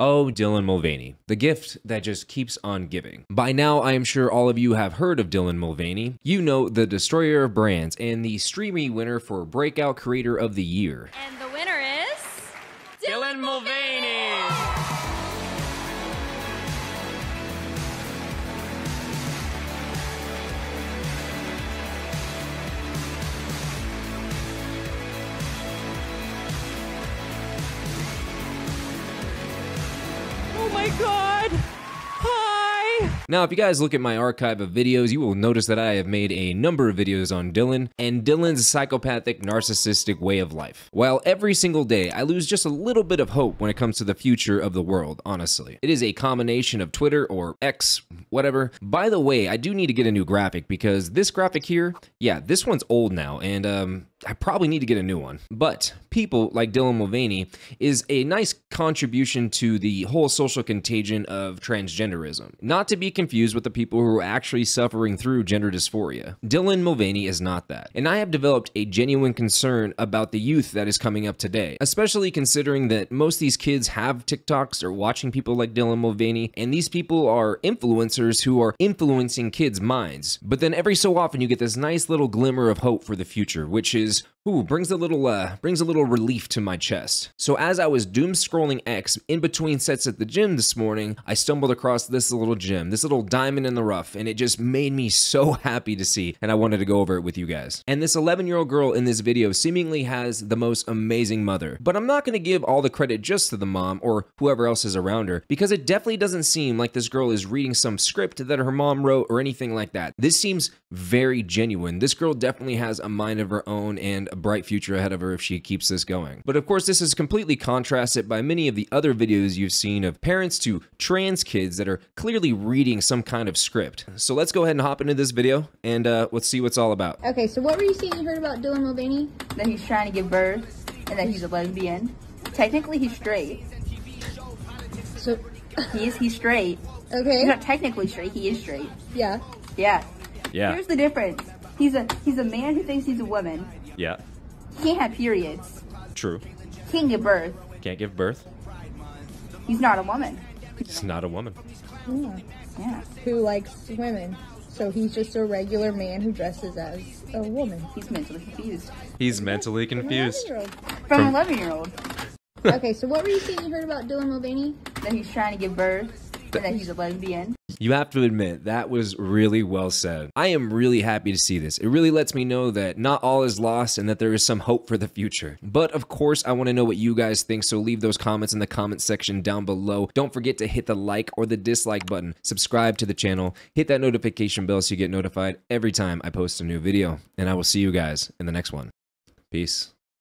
Oh, Dylan Mulvaney, the gift that just keeps on giving. By now, I am sure all of you have heard of Dylan Mulvaney. You know, the destroyer of brands and the streamy winner for Breakout Creator of the Year. And the winner is Dylan Mulvaney! My god! Hi! Now, if you guys look at my archive of videos, you will notice that I have made a number of videos on Dylan and Dylan's psychopathic, narcissistic way of life. While every single day I lose just a little bit of hope when it comes to the future of the world, honestly. It is a combination of Twitter or X, whatever. By the way, I do need to get a new graphic because this graphic here, yeah, this one's old now and um I probably need to get a new one. But people like Dylan Mulvaney is a nice contribution to the whole social contagion of transgenderism. Not to be confused with the people who are actually suffering through gender dysphoria. Dylan Mulvaney is not that. And I have developed a genuine concern about the youth that is coming up today, especially considering that most of these kids have TikToks or watching people like Dylan Mulvaney, and these people are influencers who are influencing kids' minds. But then every so often you get this nice little glimmer of hope for the future, which is Ooh, brings a little uh brings a little relief to my chest. So as I was doom scrolling X in between sets at the gym this morning, I stumbled across this little gem, this little diamond in the rough, and it just made me so happy to see, and I wanted to go over it with you guys. And this 11-year-old girl in this video seemingly has the most amazing mother. But I'm not going to give all the credit just to the mom or whoever else is around her because it definitely doesn't seem like this girl is reading some script that her mom wrote or anything like that. This seems very genuine. This girl definitely has a mind of her own and a bright future ahead of her if she keeps this going. But of course, this is completely contrasted by many of the other videos you've seen of parents to trans kids that are clearly reading some kind of script. So let's go ahead and hop into this video and uh, let's see what's all about. Okay, so what were you saying you heard about Dylan Mulvaney? that he's trying to give birth and that he's a lesbian. Technically, he's straight. So, He is. He's straight. Okay, He's not technically straight. He is straight. yeah. Yeah. Yeah, Here's the difference. He's a he's a man who thinks he's a woman. yeah, He can't have periods. true. He can't give birth. Can't give birth. He's not a woman. He's not a woman. yeah. Yeah. Who likes women. So he's just a regular man who dresses as a woman. He's mentally confused. He's mentally From an confused. 11-year-old. From an 11 year old. okay, so what were you saying you heard about Dylan Mulvaney? That he's trying to give birth and that he's a lesbian. You have to admit, that was really well said. I am really happy to see this. It really lets me know that not all is lost and that there is some hope for the future. But of course, I want to know what you guys think, so leave those comments in the comment section down below. Don't forget to hit the like or the dislike button, subscribe to the channel, hit that notification bell so you get notified every time I post a new video. And I will see you guys in the next one. Peace.